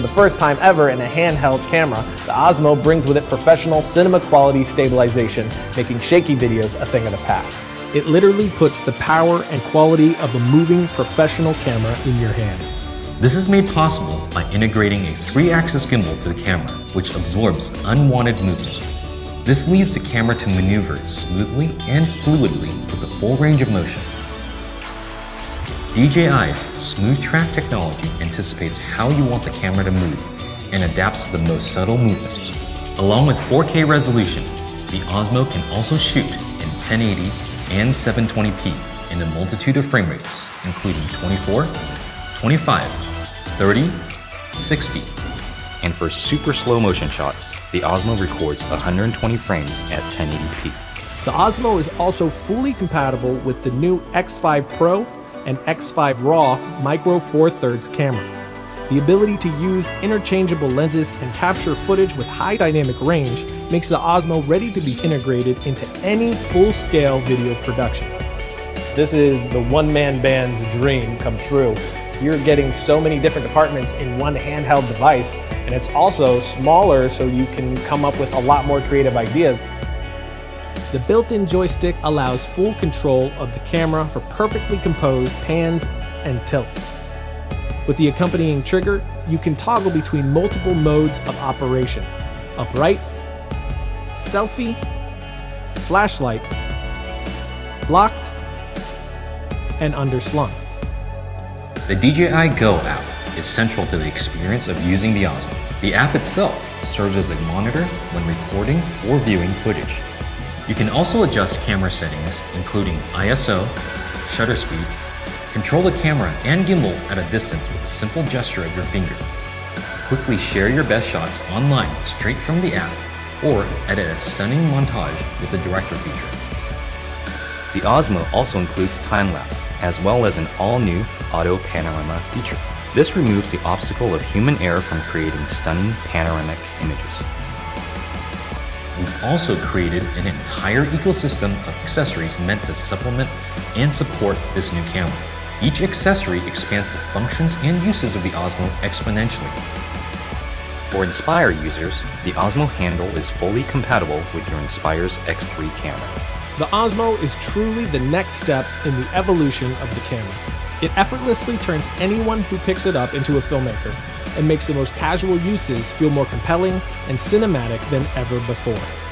for the first time ever in a handheld camera, the Osmo brings with it professional cinema quality stabilization, making shaky videos a thing of the past. It literally puts the power and quality of a moving professional camera in your hands. This is made possible by integrating a 3-axis gimbal to the camera, which absorbs unwanted movement. This leaves the camera to maneuver smoothly and fluidly with a full range of motion. DJI's Smooth Track technology anticipates how you want the camera to move and adapts to the most subtle movement. Along with 4K resolution, the Osmo can also shoot in 1080 and 720p in a multitude of frame rates, including 24, 25, 30, 60. And for super slow motion shots, the Osmo records 120 frames at 1080p. The Osmo is also fully compatible with the new X5 Pro and X5 RAW Micro Four Thirds camera. The ability to use interchangeable lenses and capture footage with high dynamic range makes the Osmo ready to be integrated into any full-scale video production. This is the one-man band's dream come true. You're getting so many different departments in one handheld device, and it's also smaller so you can come up with a lot more creative ideas. The built-in joystick allows full control of the camera for perfectly composed pans and tilts. With the accompanying trigger, you can toggle between multiple modes of operation. Upright, selfie, flashlight, locked, and underslung. The DJI Go app is central to the experience of using the Osmo. The app itself serves as a monitor when recording or viewing footage. You can also adjust camera settings, including ISO, shutter speed, control the camera and gimbal at a distance with a simple gesture of your finger. Quickly share your best shots online straight from the app or edit a stunning montage with the director feature. The Osmo also includes time-lapse, as well as an all-new auto panorama feature. This removes the obstacle of human error from creating stunning panoramic images. We've also created an entire ecosystem of accessories meant to supplement and support this new camera. Each accessory expands the functions and uses of the Osmo exponentially. For Inspire users, the Osmo handle is fully compatible with your Inspire's X3 camera. The Osmo is truly the next step in the evolution of the camera. It effortlessly turns anyone who picks it up into a filmmaker and makes the most casual uses feel more compelling and cinematic than ever before.